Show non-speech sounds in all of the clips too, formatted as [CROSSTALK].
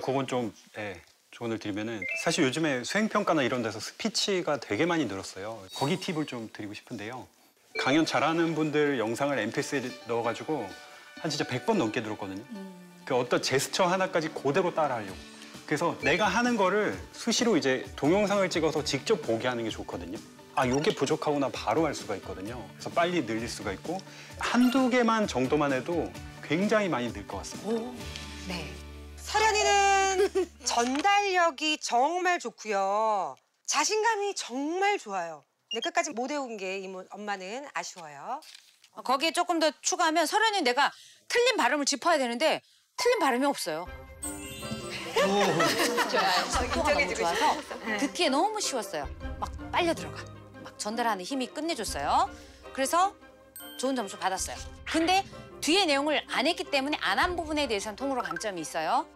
그건 좀 예, 조언을 드리면은 사실 요즘에 수행평가나 이런 데서 스피치가 되게 많이 늘었어요. 거기 팁을 좀 드리고 싶은데요. 강연 잘하는 분들 영상을 MP3에 넣어가지고 한 진짜 100번 넘게 들었거든요. 그 어떤 제스처 하나까지 그대로 따라하려고. 그래서 내가 하는 거를 수시로 이제 동영상을 찍어서 직접 보게 하는 게 좋거든요. 아, 요게 부족하구나 바로 할 수가 있거든요. 그래서 빨리 늘릴 수가 있고 한두 개만 정도만 해도 굉장히 많이 늘 것 같습니다. 네. 설현이는 전달력이 정말 좋고요. 자신감이 정말 좋아요. 근데 끝까지 못 외운 게 이모 엄마는 아쉬워요. 거기에 조금 더 추가하면 설현이 내가 틀린 발음을 짚어야 되는데 틀린 발음이 없어요. 좋아요. 속도가 너무 좋아서 듣기에 너무 쉬웠어요. 막 빨려 들어가. 막 전달하는 힘이 끝내줬어요. 그래서 좋은 점수 받았어요. 근데 뒤에 내용을 안 했기 때문에 안 한 부분에 대해서는 통으로 감점이 있어요.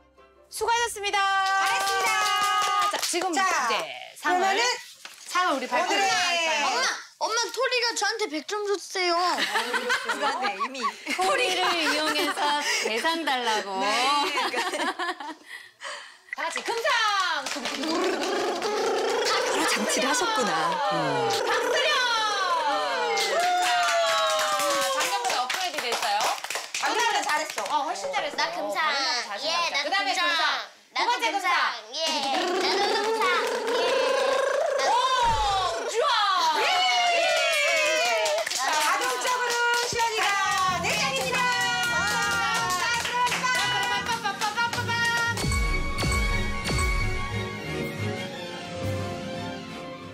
수고하셨습니다. 잘했습니다. 자, 지금 자, 이제 상을 그러면은 상을 우리 발표를 할까요? 엄마, 엄마 토리가 저한테 100점 줬어요. 네, 이미. 소리를 이용해서 대상 달라고. 다 같이 금상! 바로 장치를 하셨구나. 박수령! 작년보다 업그레이드 됐어요. 장난은 잘했어. 어, 훨씬 잘했어. 나 금상. 예, 나 그 다음에 금상. 두 나도 금상. [LAUGHS] 예, 나도. 예. 오! 좋아! 가급적으로 시연이가 내 차례입니다.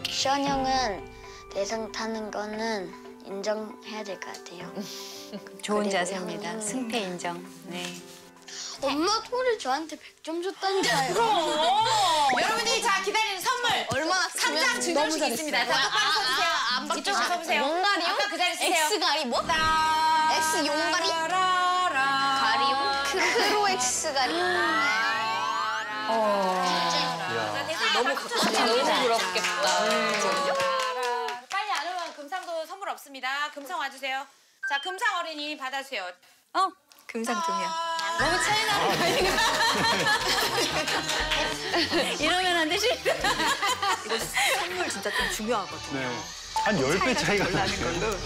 시원 형은 대상 타는 거는 인정해야 될 것 같아요. [LAUGHS] 좋은. 자세입니다. 승패 인정. 네. 엄마 토리 저한테 100점 줬다니까요. 여러분이 자 기다리는 선물 얼마나 상장 증정식이 있습니다. 자, 똑바로 서주세요. 안 이쪽으로 서보세요. 용가리요? 아까 그 자리 쓰세요. X가리 뭐? X 용가리? 가리용? 크로 X 가리. 너무 가깝다. 너무 부럽겠다. 빨리 안 오면 금상도 선물 없습니다. 금상 와주세요. 자, 금상 어린이 받아주세요. 어? 금상 두 명. 너무 차이 나는 거 아닌가? [LAUGHS] 이러면 안 되지? 선물 진짜 좀 중요하거든요. 네. 한 10배 차이가 나요. 걸로.